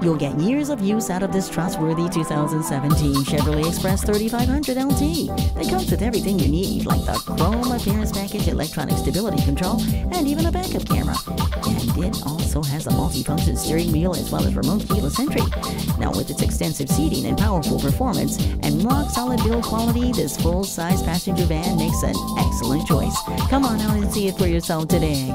You'll get years of use out of this trustworthy 2017 Chevrolet Express 3500 LT that comes with everything you need, like the chrome appearance package, electronic stability control, and even a backup camera. And it also has a multifunction steering wheel as well as remote keyless entry. Now, with its extensive seating and powerful performance and rock solid build quality, this full size passenger van makes an excellent choice. Come on out and see it for yourself today.